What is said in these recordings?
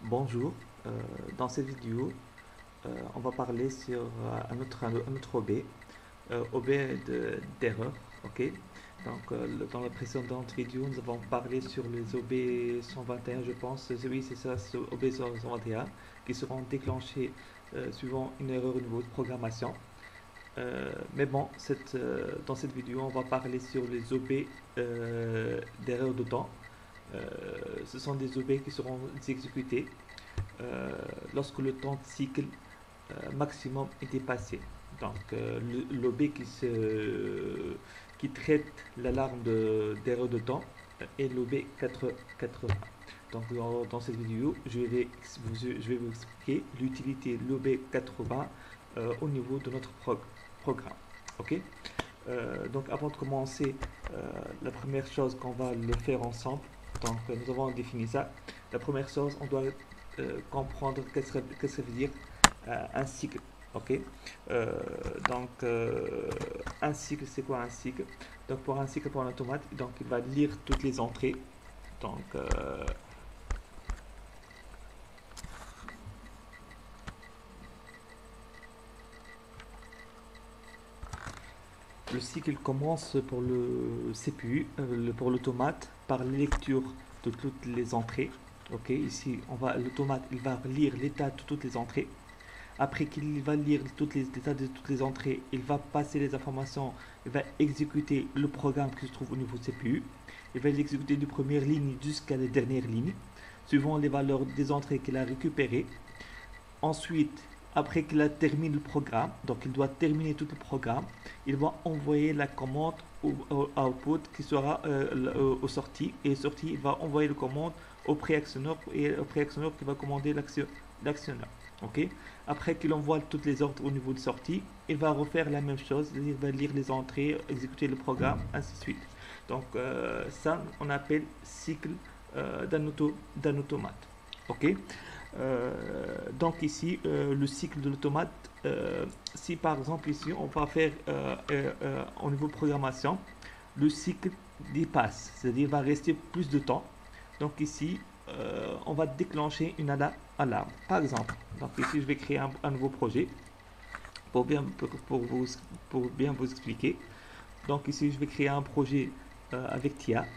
Bonjour, euh, dans cette vidéo, euh, on va parler sur euh, un, autre, OB, OB de- d'erreur, ok? Donc, dans la précédente vidéo, nous avons parlé sur les OB 121, je pense, oui, c'est ça, ce OB 121, qui seront déclenchés suivant une erreur au niveau de programmation. Mais bon, dans cette vidéo, on va parler sur les OB d'erreur de temps. Euh, ce sont des OB qui seront exécutés euh, lorsque le temps de cycle euh, maximum est dépassé. Donc, euh, le- l'OB qui, qui traite l'alarme de- d'erreur de, temps est l'OB 80. Donc, dans, cette vidéo, je vais, je vais vous expliquer l'utilité de l'OB 80 euh, au niveau de notre prog- programme. Ok? Donc, avant de commencer, la première chose qu'on va le faire ensemble, donc euh, nous avons défini ça. La première chose, on doit euh, comprendre qu'est-ce que qu'est-ce que ça veut dire euh, un cycle. Ok? Donc, un cycle, c'est quoi un cycle? Donc, pour un cycle, pour un automate, donc il va lire toutes les entrées. Donc, le cycle commence pour le CPU, euh, pour l'automate, par la lecture de toutes les entrées. Ok, ici, on va l'automate, il va lire l'état de toutes les entrées. Après qu'il va lire toutes les états de toutes les entrées, il va passer les informations, il va exécuter le programme qui se trouve au niveau CPU. Il va l'exécuter de première ligne jusqu'à la dernière ligne, suivant les valeurs des entrées qu'il a récupérées. Ensuite, après qu'il a terminé le programme, donc il doit terminer tout le programme, il va envoyer la commande au, output qui sera euh, euh, au sortie et sortie il va envoyer la commande au préactionneur et au préactionneur qui va commander l'action- l'actionneur. Ok? Après qu'il envoie toutes les ordres au niveau de sortie, il va refaire la même chose, il va lire les entrées, exécuter le programme, ainsi de suite. Donc euh, ça on appelle cycle d'un auto, automate. Ok? Donc ici euh, le cycle de l'automate euh, si par exemple ici on va faire euh, euh, euh, au niveau programmation, le cycle dépasse, c'est-à-dire va rester plus de temps. Donc ici, euh, on va déclencher une ala- alarme. Par exemple, donc ici je vais créer un, nouveau projet pour bien, pour, vous, pour bien vous expliquer. Donc ici je vais créer un projet euh, avec TIA.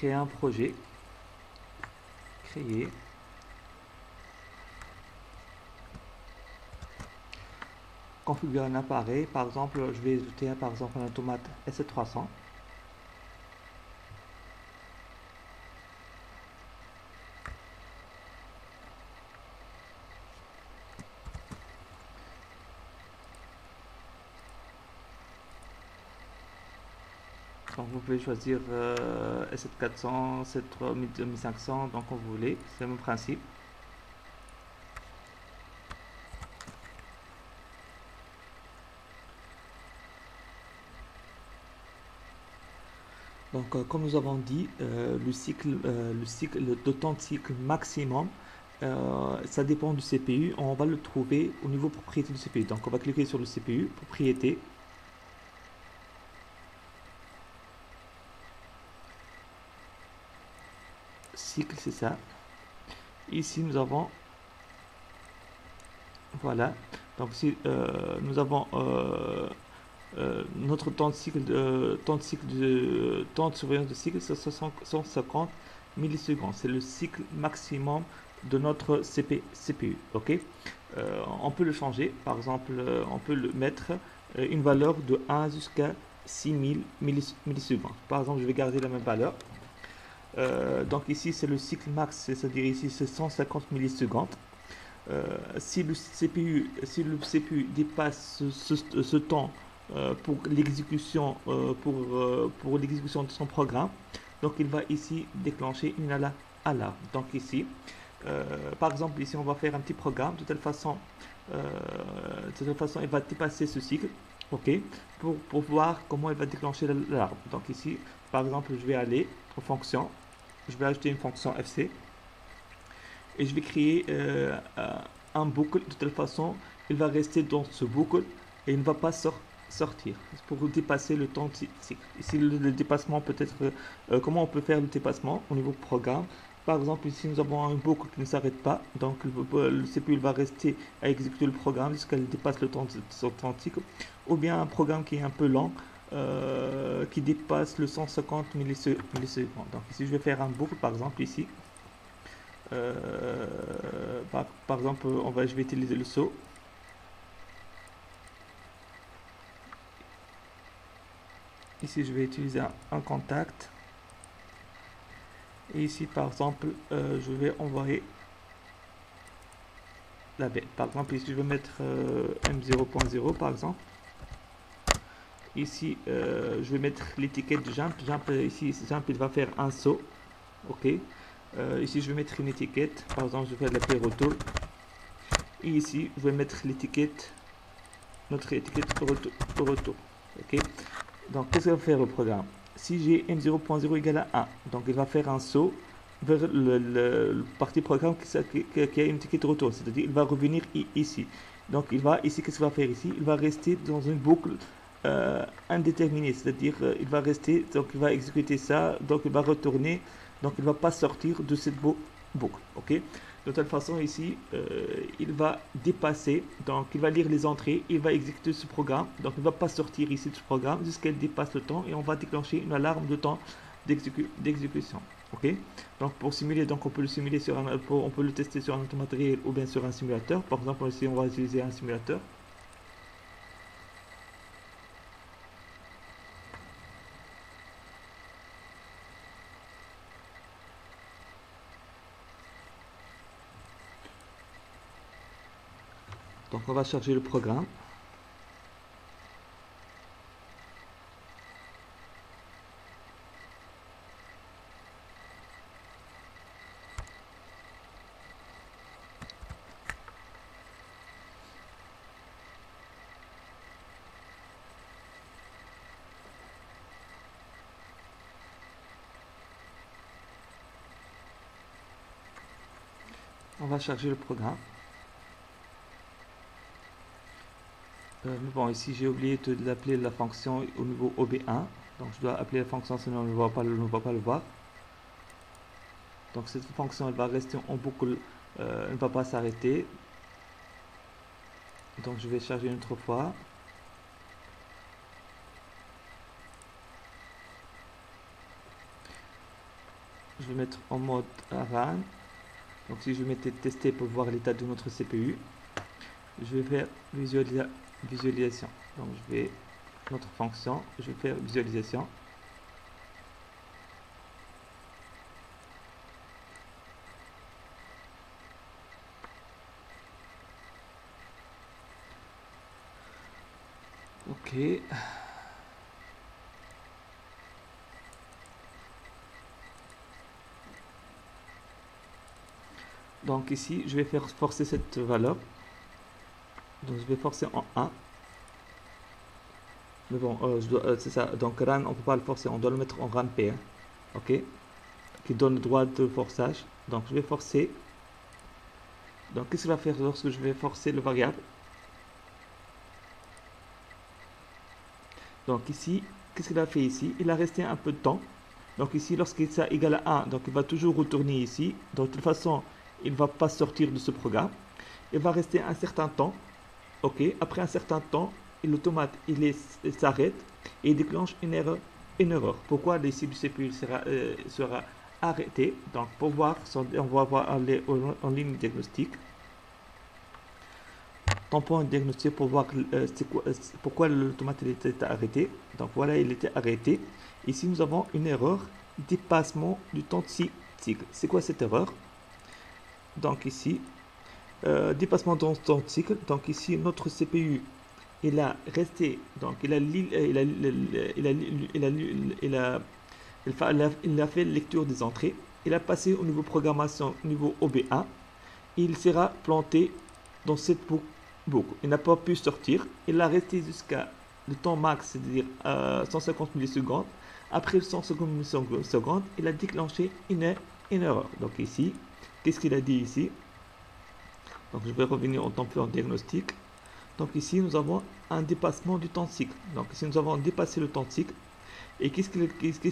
Créer un projet. Créer. Configurer un appareil. Par exemple, je vais ajouter par exemple un automate S300. Donc vous pouvez choisir euh, S7400, S3500, donc comme vous voulez, c'est le même principe. Donc euh, comme nous avons dit, euh, le cycle, euh, le cycle, le, temps de cycle maximum, euh, ça dépend du CPU. On va le trouver au niveau propriété du CPU. Donc on va cliquer sur le CPU, propriété. Cycle, c'est ça. Ici, nous avons, voilà. Donc, si euh, nous avons euh, euh, notre temps de cycle, de, temps de cycle de temps de surveillance de cycle, c'est 150 millisecondes. C'est le cycle maximum de notre CP, CPU. Ok? On peut le changer. Par exemple, on peut le mettre une valeur de 1 jusqu'à 6000 millis- millisecondes. Par exemple, je vais garder la même valeur. Euh, donc ici c'est le cycle max, c'est-à-dire ici c'est 150 millisecondes. Euh, si le CPU, si le CPU dépasse ce, temps euh, pour l'exécution pour, pour l'exécution de son programme, donc il va ici déclencher une ala- alarme. Donc ici, par exemple ici on va faire un petit programme de telle façon, de telle façon il va dépasser ce cycle, ok, pour, pour voir comment il va déclencher l'alarme. Donc ici, par exemple, je vais aller aux fonctions je vais ajouter une fonction fc et je vais créer euh, un boucle de telle façon il va rester dans ce boucle et il ne va pas sortir pour dépasser le temps cycle. Ici, le, dépassement peut être, euh, comment on peut faire le dépassement au niveau programme? Par exemple, ici, nous avons un boucle qui ne s'arrête pas, donc le, CPU va rester à exécuter le programme jusqu'à dépasse le temps, temps cycle, ou bien un programme qui est un peu lent, euh, qui dépasse le 150 millisecondes. Donc ici, je vais faire un boucle, par exemple, ici. Euh, par, exemple, on va, je vais utiliser le saut. Ici, je vais utiliser un, contact. Et ici, par exemple, euh, je vais envoyer la baie. Par exemple, ici, je vais mettre M0.0, par exemple. Ici, euh, je vais mettre l'étiquette jump. Jump, ici, jump, il va faire un saut. OK. Euh, ici, je vais mettre une étiquette. Par exemple, je vais faire l'appeler retour. Et ici, je vais mettre l'étiquette, notre étiquette retour. retour. OK. Donc, qu'est-ce que va faire le programme? Si j'ai m0.0 égale à 1, donc il va faire un saut vers le, parti programme qui, qui, a une étiquette retour. C'est-à-dire, il va revenir ici. Donc, il va ici, qu'est-ce qu'il va faire ici? Il va rester dans une boucle euh, indéterminé, c'est-à-dire euh, il va rester, donc il va exécuter ça, donc il va retourner, donc il va pas sortir de cette boucle, ok? De telle façon ici, euh, il va dépasser, donc il va lire les entrées, il va exécuter ce programme, donc il va pas sortir ici de ce programme jusqu'à qu'il dépasse le temps et on va déclencher une alarme de temps d'exécution. Ok, donc pour simuler, donc on peut le simuler sur un, on peut le tester sur un autre matériel ou bien sur un simulateur. Par exemple, ici on va utiliser un simulateur. On va charger le programme. On va charger le programme. Euh, bon, ici j'ai oublié d'appeler la fonction au niveau OB1. Donc je dois appeler la fonction sinon on ne va pas, le voir. Donc cette fonction elle va rester en boucle, euh, elle ne va pas s'arrêter. Donc je vais charger une autre fois. Je vais mettre en mode run. Donc si je mettais tester pour voir l'état de notre CPU, je vais faire visualiser visualisation. Donc je vais, notre fonction, je vais faire visualisation. Ok. Donc ici, je vais faire forcer cette valeur. Donc je vais forcer en 1. Mais bon, euh, euh, c'est ça. Donc run, on peut pas le forcer, on doit le mettre en run P. Hein. Ok Qui donne le droit de forçage. Donc je vais forcer. Donc qu'est-ce qu'il va faire lorsque je vais forcer le variable? Donc ici, qu'est-ce qu'il a fait ici? Il a resté un peu de temps. Donc ici, lorsqu'il ça égale à 1, donc il va toujours retourner ici. Donc de toute façon, il ne va pas sortir de ce programme. Il va rester un certain temps. OK, après un certain temps, l'automate il s'arrête et déclenche une erreur. Une erreur. Pourquoi le CPU sera, euh, sera arrêté? Donc pour voir, on va voir aller en ligne diagnostic. Tampon diagnostic pour voir euh, quoi, euh, pourquoi l'automate était arrêté. Donc voilà, il était arrêté. Ici, nous avons une erreur dépassement du temps de cycle. C'est quoi cette erreur? Donc ici, euh, dépassement cycle. Donc ici, notre CPU, il a resté, donc il a, fait lecture des entrées. Il a passé au niveau programmation, niveau OB1. Il sera planté dans cette boucle. Il n'a pas pu sortir. Il a resté jusqu'à le temps max, c'est-à-dire 150 millisecondes. Après 150 millisecondes, il a déclenché une erreur. Donc ici, qu'est-ce qu'il a dit ici? Donc je vais revenir au en diagnostic. Donc ici, nous avons un dépassement du temps de cycle. Donc ici, nous avons dépassé le temps de cycle. Et qu'est-ce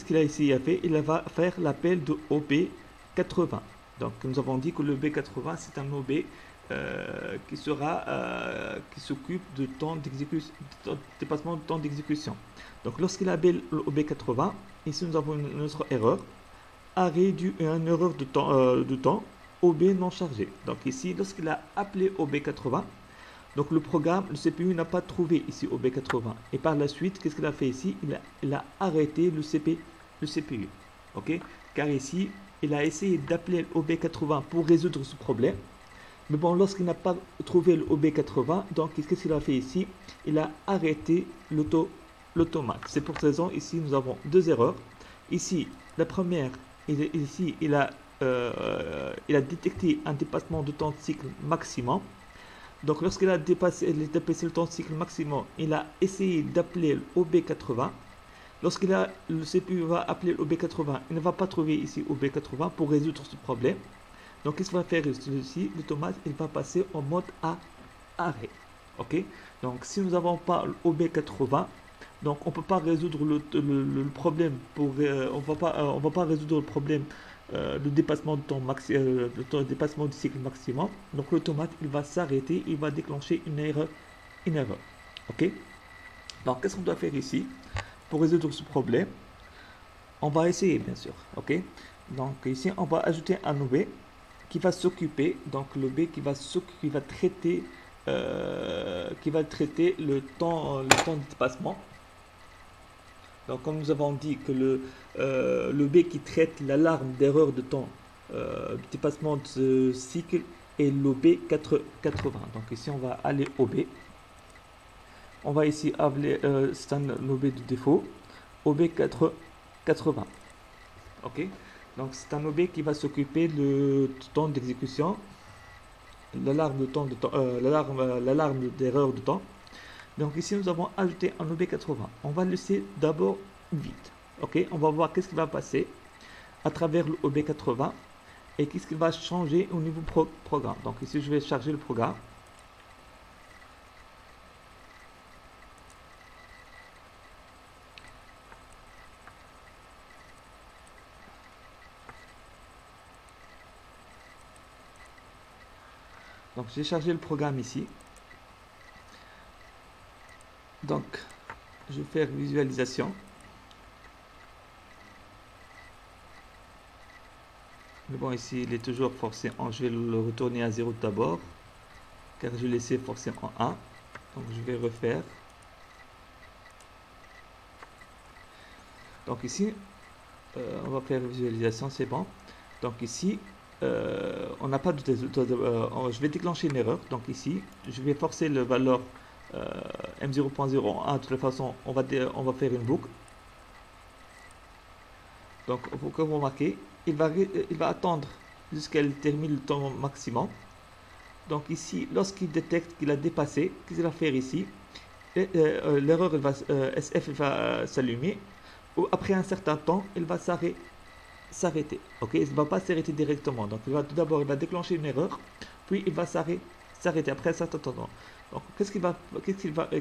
qu'il a ici fait Il va faire l'appel de OB80. Donc nous avons dit que le B80, c'est un OB euh, qui sera euh, qui s'occupe de temps d'exécution dépassement de temps d'exécution. Donc lorsqu'il appelle le OB80, ici nous avons une, autre erreur arrêt à une erreur de temps, euh, de temps OB non chargé. Donc ici lorsqu'il a appelé OB80, donc le programme, le CPU n'a pas trouvé ici OB80. Et par la suite, qu'est-ce qu'il a fait ici? Il a, arrêté le, CP, le CPU. ok? Car ici, il a essayé d'appeler OB80 pour résoudre ce problème. Mais bon, lorsqu'il n'a pas trouvé le OB80, donc qu'est-ce qu'il a fait ici? Il a arrêté l'automate. C'est pour cette raison, ici, nous avons deux erreurs. Ici, la première, ici, il a, euh, il a détecté un dépassement de temps de cycle maximum. Donc, lorsqu'il a dépassé, le temps de cycle maximum, il a essayé d'appeler le OB80. Lorsqu'il a le CPU va appeler le OB80, il ne va pas trouver ici OB80 pour résoudre ce problème. Donc, qu'est-ce qu'il va faire? Ici L'automate, il va passer en mode à arrêt. Ok? Donc, si nous n'avons pas l'OB80, donc on ne peut pas résoudre le, problème euh, on va euh, va pas résoudre le problème euh, de dépassement de maxi, de dépassement du cycle maximum. Donc l'automate il va s'arrêter, il va déclencher une erreur une erreur. OK? Qu'est-ce qu'on doit faire ici pour résoudre ce problème? On va essayer bien sûr, OK? Donc ici on va ajouter un OB qui va s'occuper, donc le B qui va, qui va traiter, euh, qui va traiter le temps, le temps de dépassement. Donc comme nous avons dit que le, euh, le B qui traite l'alarme d'erreur de temps euh, de dépassement de cycle est l'OB 80. Donc ici on va aller au B. On va ici appeler, c'est un OB de défaut, OB 80. Ok? Donc c'est un OB qui va s'occuper du temps d'exécution, l'alarme de temps de temps, euh, euh, l'alarme d'erreur de temps. Donc ici nous avons ajouté un OB80. On va laisser d'abord vite. Ok, on va voir qu'est-ce qui va passer à travers le OB80 et qu'est-ce qui va changer au niveau programme. Donc ici je vais charger le programme. Donc j'ai chargé le programme ici. Donc je vais faire visualisation. Mais bon ici il est toujours forcé en. Je vais le retourner à 0 d'abord. Car je laissé forcé en 1. Donc je vais refaire. Donc ici, euh, on va faire visualisation, c'est bon. Donc ici, euh, on n'a pas de, euh, je vais déclencher une erreur donc ici je vais forcer le valeur m0.01 de toute façon on va faire une boucle donc que vous remarquez il va il va attendre jusqu'elle termine le temps maximum donc ici lorsqu'il détecte qu'il a dépassé qu'il va faire ici? L'erreur va sf va s'allumer après un certain temps il va s'arrêter. Ok, il ne va pas s'arrêter directement. Donc, il va tout d'abord, il va déclencher une erreur, puis il va s'arrêter après un certain temps. Qu'est-ce qu'il va, qu'est-ce qu'il va, euh,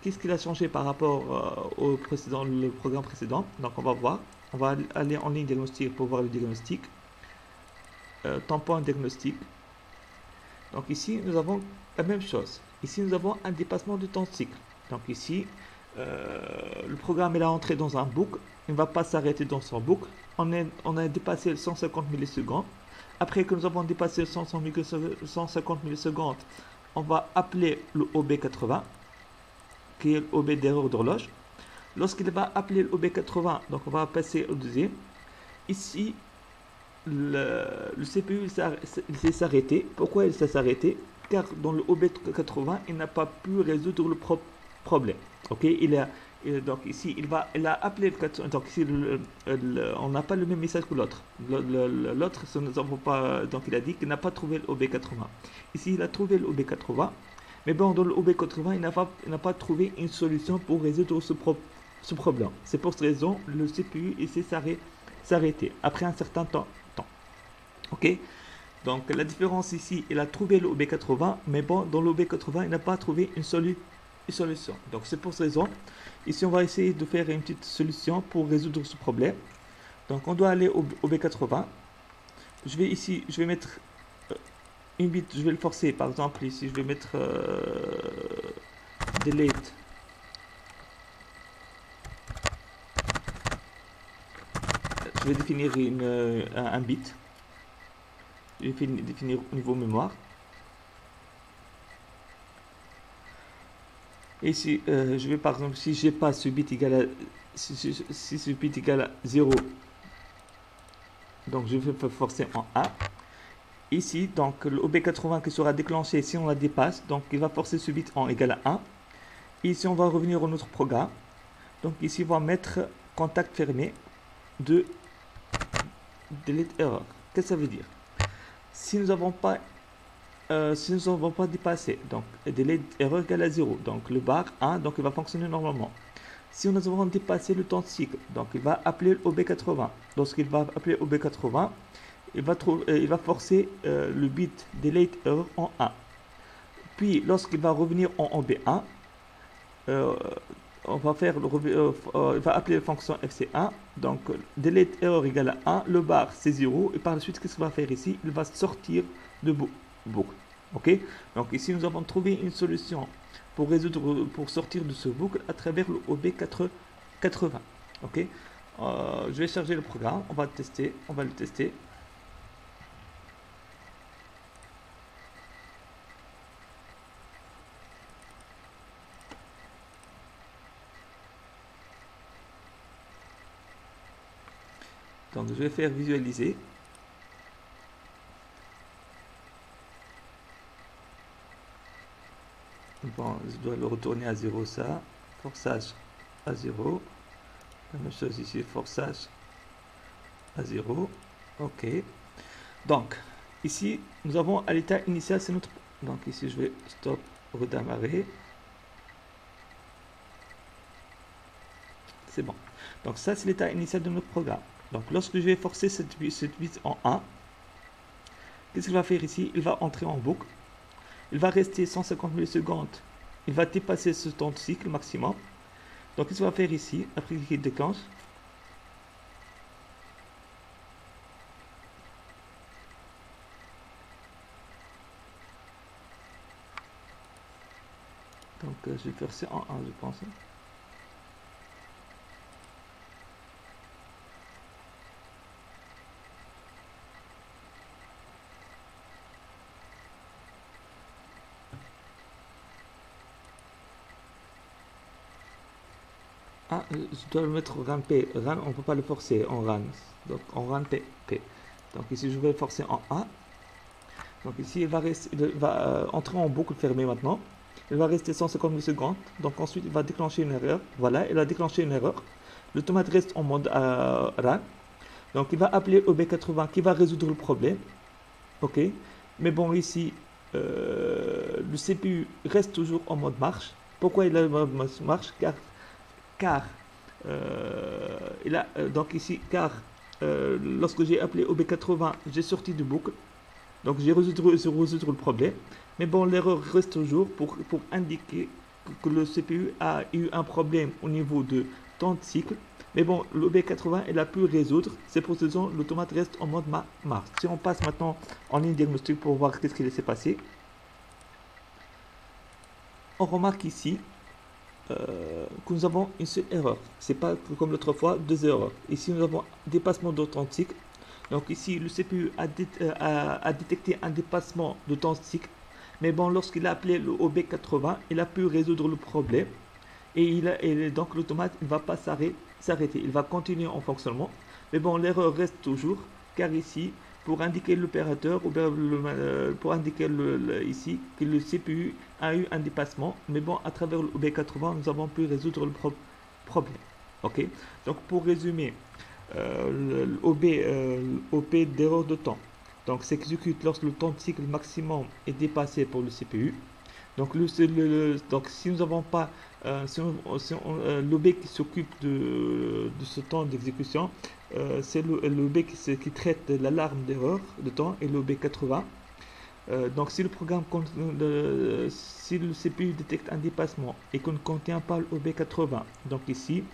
qu'est-ce qu'il a changé par rapport euh, au précédent, le programme précédent? Donc, on va voir. On va aller en ligne diagnostic pour voir le diagnostic. Euh, tampon diagnostic. Donc ici, nous avons la même chose. Ici, nous avons un dépassement de temps cycle. Donc ici, le programme est entré dans un boucle. Il ne va pas s'arrêter dans son boucle on, a dépassé 150 millisecondes. Après que nous avons dépassé 150 millisecondes, on va appeler le OB80, qui est l'OB d'erreur d'horloge. Lorsqu'il va appeler le OB80, donc on va passer au deuxième. Ici, le, CPU s'est s'arrêté. Pourquoi il s'est arrêté? Car dans le OB80, il n'a pas pu résoudre le problème. Ok, il a donc ici, il, va, il a appelé le donc ici, on n'a pas le même message que l'autre. L'autre, donc il a dit qu'il n'a pas trouvé le OB80. Ici, il a trouvé le OB80, mais bon, dans le OB80, il n'a pas, pas trouvé une solution pour résoudre ce ce problème. C'est pour cette raison le CPU essaie s'arrêter après un certain temps. Ok? Donc la différence ici, il a trouvé le OB80, mais bon, dans le OB80, il n'a pas trouvé une, solution. Donc c'est pour cette raison. Ici, on va essayer de faire une petite solution pour résoudre ce problème. Donc on doit aller au OB80. Je vais ici, je vais mettre euh, une bit, je vais le forcer. Par exemple, ici, je vais mettre euh, delete je vais définir une, euh, un, bit. Je vais définir au niveau mémoire. Et si euh, je vais par exemple, si j'ai pas ce bit égal à si, ce bit égal à 0, donc je vais forcer en A. Ici, donc le OB80 qui sera déclenché si on la dépasse, donc il va forcer ce bit en égal à 1. Ici, on va revenir au notre programme. Donc ici, on va mettre contact fermé de delete error. Qu'est-ce que ça veut dire? Si nous n'avons pas euh, si nous n'avons pas dépassé, donc delete error égale à 0, donc le bar 1, donc il va fonctionner normalement. Si nous avons dépassé le temps de cycle, donc il va appeler OB80. Lorsqu'il va appeler OB80, il va, trouver, euh, il va forcer euh, le bit delete error en 1. Puis lorsqu'il va revenir en OB1, on va faire il va appeler la fonction fc1 donc delete error égale à 1 le bar c'est 0 et par la suite qu'est-ce qu'il va faire ici? Il va sortir de boucle ok? Donc ici nous avons trouvé une solution pour résoudre pour sortir de ce boucle à travers le OB80 ok? Euh, je vais charger le programme. On va le tester. On va le tester. Donc je vais faire visualiser. Je dois le retourner à 0 ça. Forçage à 0. La même chose ici, forçage à 0. OK. Donc, ici, nous avons à l'état initial, c'est notre... Donc ici, je vais stop, redémarrer. C'est bon. Donc ça, c'est l'état initial de notre programme. Donc lorsque je vais forcer cette, cette en 1, qu'est-ce qu'il va faire ici? Il va entrer en boucle. Il va rester 150 millisecondes. Il va dépasser ce temps de cycle maximum. Donc qu'est-ce va faire ici Après qu'il déclenche. Donc euh, je vais forcer en 1 je pense. Ah, je dois le mettre RAN P. RAN, on ne peut pas le forcer en RAN. Donc en RAN P. P. Donc ici, je vais forcer en A. Donc ici, il va, rester, euh, entrer en boucle fermée maintenant. Il va rester 150 secondes. Donc ensuite, il va déclencher une erreur. Voilà, il a déclenché une erreur. Le tomate reste en mode euh, RAN. Donc il va appeler OB80 qui va résoudre le problème. Ok. Mais bon, ici, euh, le CPU reste toujours en mode marche. Pourquoi il est en mode marche? Car car euh, il a, euh, donc ici car euh, lorsque j'ai appelé OB80 j'ai sorti du boucle donc j'ai résolu, le problème mais bon l'erreur reste toujours pour, pour indiquer que le CPU a eu un problème au niveau de temps de cycle mais bon, l'OB80, il a pu résoudre. C'est pour cette raison l'automate reste en mode marche. Si on passe maintenant en ligne diagnostic pour voir qu'est-ce qui s'est passé, on remarque ici euh, que nous avons une seule erreur. C'est pas comme l'autre fois, deux erreurs. Ici, nous avons dépassement d'authentique. Donc ici, le CPU euh, a, détecté un dépassement d'authentique. Mais bon, lorsqu'il a appelé le OB80, il a pu résoudre le problème. Et, il a, et donc l'automate ne va pas s'arrêter. Il va continuer en fonctionnement. Mais bon, l'erreur reste toujours. Car ici, pour indiquer l'opérateur ou euh, pour indiquer ici que le CPU a eu un dépassement. Mais bon, à travers le B80, nous avons pu résoudre le problème. Ok? Donc, pour résumer, euh, l'OB euh, d'erreur de temps donc s'exécute lorsque le temps de cycle maximum est dépassé pour le CPU. Donc, le, donc si nous n'avons pas, euh, si, euh, l'OB qui s'occupe de, de, ce temps d'exécution, euh, c'est l'OB qui, qui, traite l'alarme d'erreur de temps et l'OB 80. donc si le programme si le CPU détecte un dépassement et qu'on ne contient pas l'OB 80, donc ici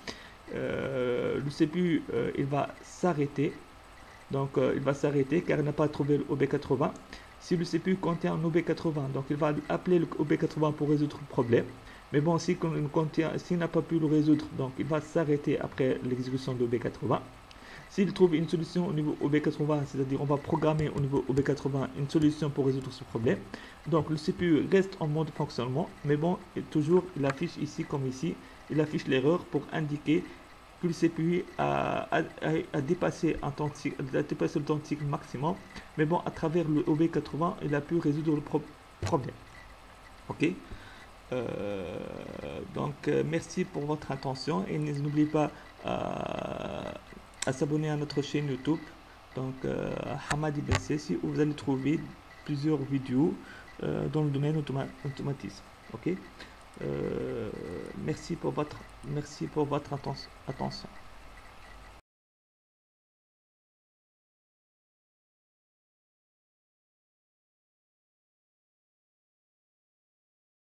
le CPU va s'arrêter. Donc il va s'arrêter car il n'a pas trouvé l'OB 80 si le CPU contient un OB80. Donc il va appeler le OB80 pour résoudre le problème. Mais bon, s'il si n'a pas pu le résoudre, donc il va s'arrêter après l'exécution de OB80. S'il trouve une solution au niveau OB80, c'est-à-dire on va programmer au niveau OB80 une solution pour résoudre ce problème. Donc le CPU reste en mode fonctionnement, mais bon, toujours il affiche ici comme ici, il affiche l'erreur pour indiquer que le CPU a, dépassé, un temps a dépassé le temps de maximum. Mais bon, à travers le OB80, il a pu résoudre le problème. Ok? Euh, Donc, euh, merci pour votre attention et n'oubliez pas euh, à s'abonner à notre chaîne YouTube. Donc, Hamadi BCC, où vous allez trouver plusieurs vidéos dans le domaine automatisme. Ok? Merci pour votre, merci pour votre attention.